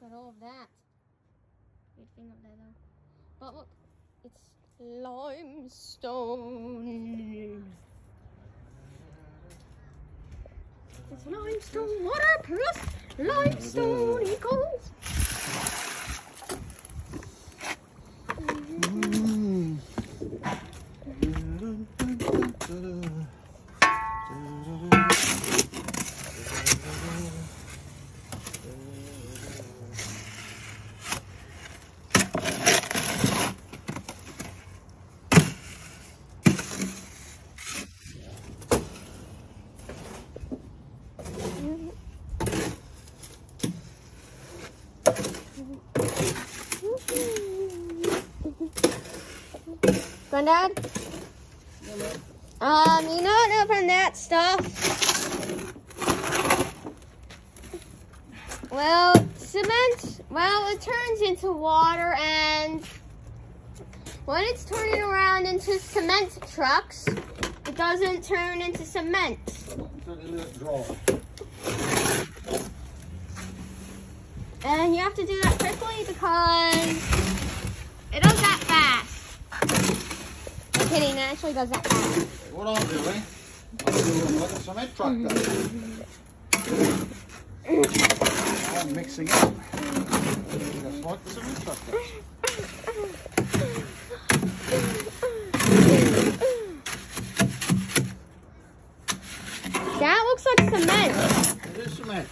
Got all of that. Weird thing up there though. But look, it's limestone. It's limestone water plus limestone equals. Granddad? Um, you know what open that stuff? Well, cement, well, it turns into water and when it's turning around into cement trucks, it doesn't turn into cement. And you have to do that quickly because it does that kidding, it actually does that fast. What I'm doing, I'm doing like a cement truck does. I'm mixing it. Just like the cement truck does. That looks like cement. It is cement.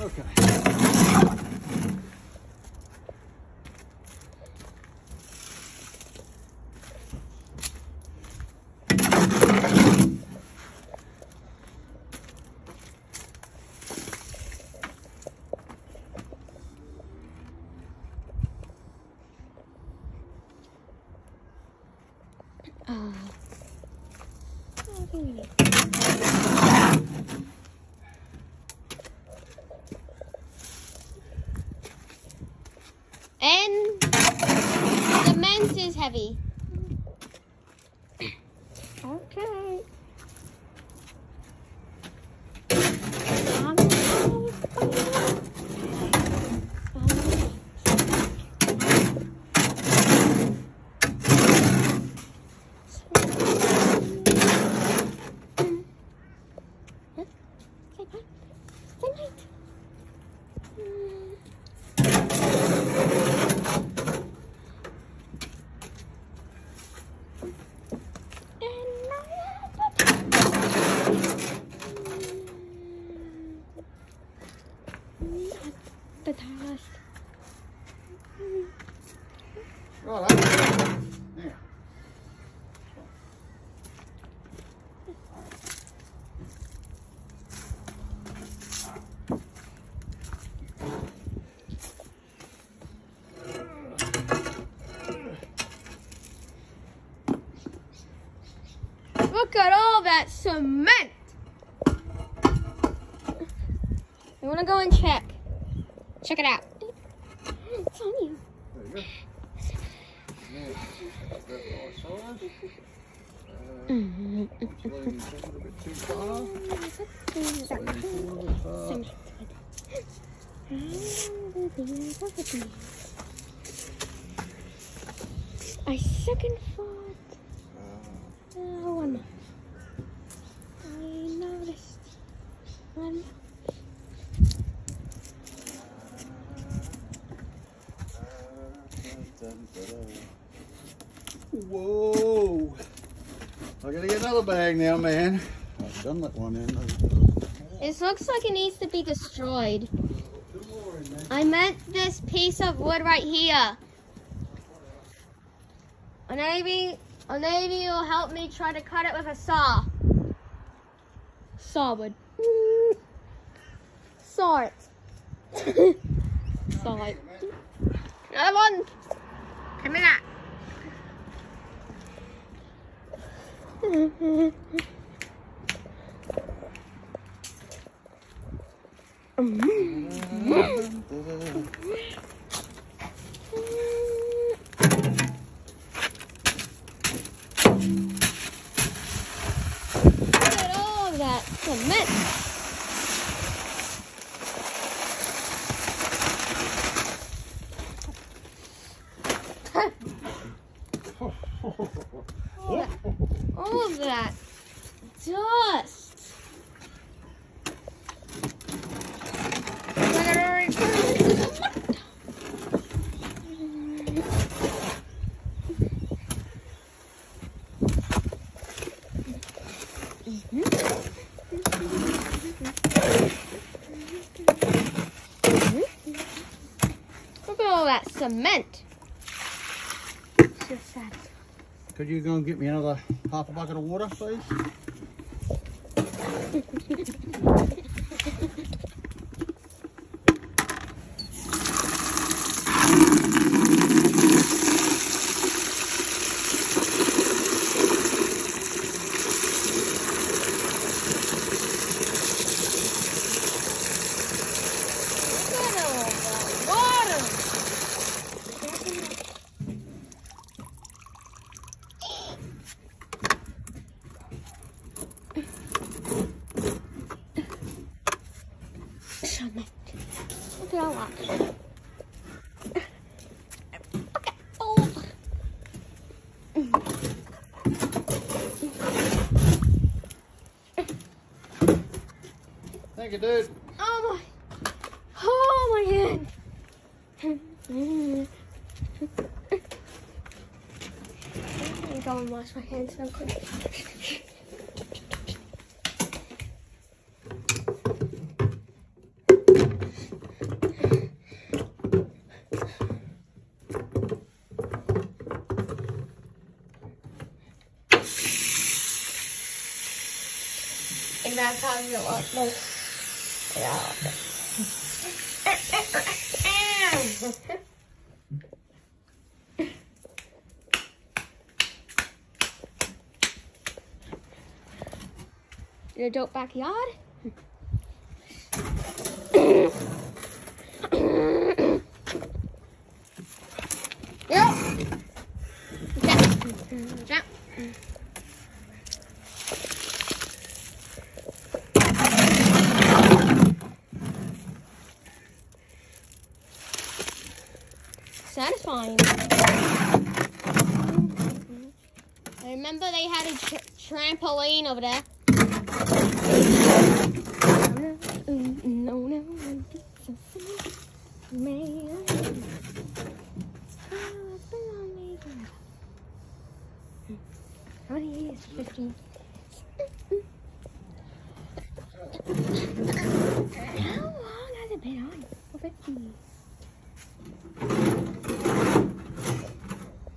Okay. Oh. And cement is heavy. Okay. The task. Right, there. Look at all that cement. You want to go and check? Check it out. It's on you. There you go. Yeah, that's the right size. Uh, slowly forward a bit too far. Slowly forward a bit far. I second thought. Uh, Oh, one. I One. Whoa! I gotta get another bag now, man. I've done that one in. It looks like it needs to be destroyed. Two more in there. I meant this piece of wood right here. Or maybe, or maybe you'll help me try to cut it with a saw. Saw wood. Saw it. saw it. Another one. Come here. Look at all of that cement. All that dust. Look at our recording. Look at all that cement. Could you go and get me another half a bucket of water, please? Look at all that water. Cement. Look at. Thank you, dude. Oh my. Oh my hand. I'm gonna go and wash my hands real quick. And that's how you. Like, yeah. Your dope backyard? yep. Okay. Jump. Satisfying. I remember they had a tr- trampoline over there. No, no, man. How many years? Fifteen. How long has it been on? For fifteen.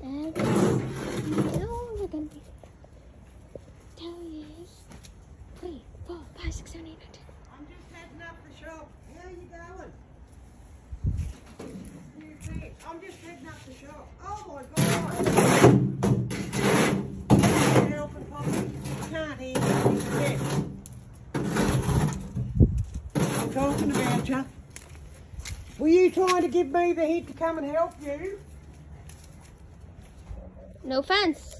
And how long is it gonna be? Two years. Three, four, five, six, seven, eight, nine, ten. I'm just heading up the shop. Where are you going? You think? I'm just heading up the shop. Oh my god! Helping Poppy. I can't hear you. I'm talking about you. Were you trying to give me the hint to come and help you? No offense.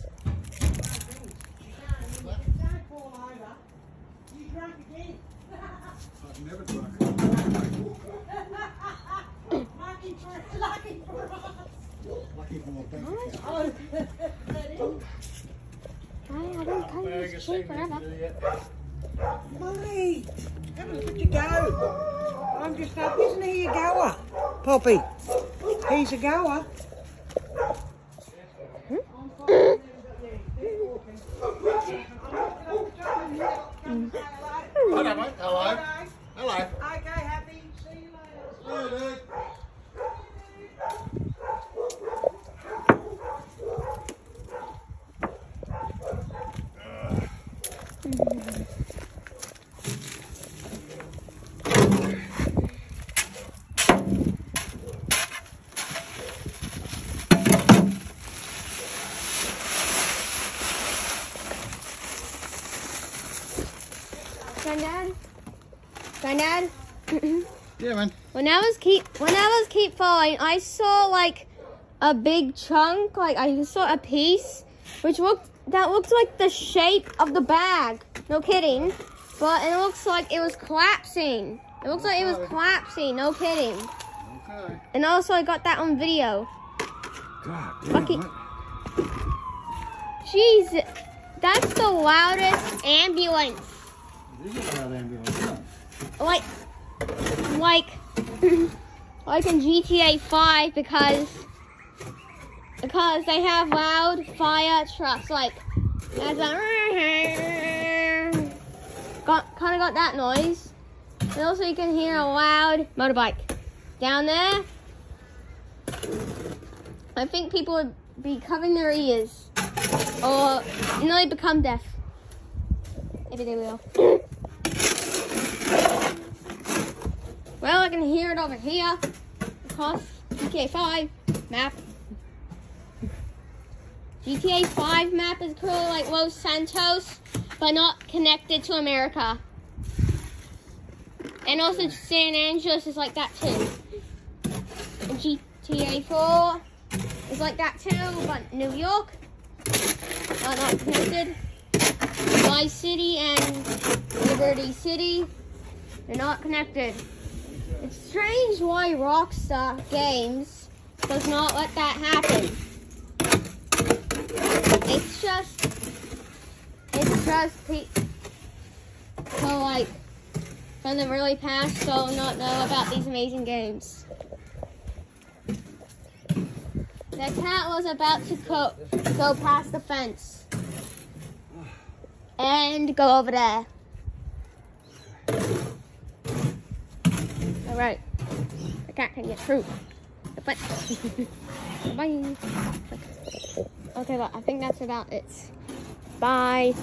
Don't fall over. You drunk again. I've never drunk. lucky for, lucky for us. Lucky for my bank Oh, account. Oh, I haven't come this way forever. Molly, haven't let you go. I'm just up. Isn't he a goer? Poppy, he's a goer. Hmm? Hello, mate. Hello. Hello. Okay, happy. See you later. Granddad? Granddad? Yeah, man. when I was keep when I was keep falling, I saw like a big chunk, like I saw a piece, which looked that looked like the shape of the bag. No kidding. But it looks like it was collapsing. It looks like it was collapsing. No kidding. Okay. And also, I got that on video. God Lucky- what? Jeez, that's the loudest ambulance. Like, like, like in GTA 5 because because they have loud fire trucks. Like, that's a got kind of got that noise. And also, you can hear a loud motorbike down there. I think people would be covering their ears, or you know, they become deaf. Maybe they will. Well, I can hear it over here. Across GTA 5 map. GTA 5 map is called like Los Santos, but not connected to America. And also San Andreas is like that too. And GTA 4 is like that too, but New York are not connected. Vice City and Liberty City, they're not connected. It's strange why Rockstar Games does not let that happen. It's just, it's just pe- so like from the really past so not know about these amazing games. The cat was about to go past the fence and go over there. All right. The cat can get through. But bye. Okay, well, I think that's about it. Bye.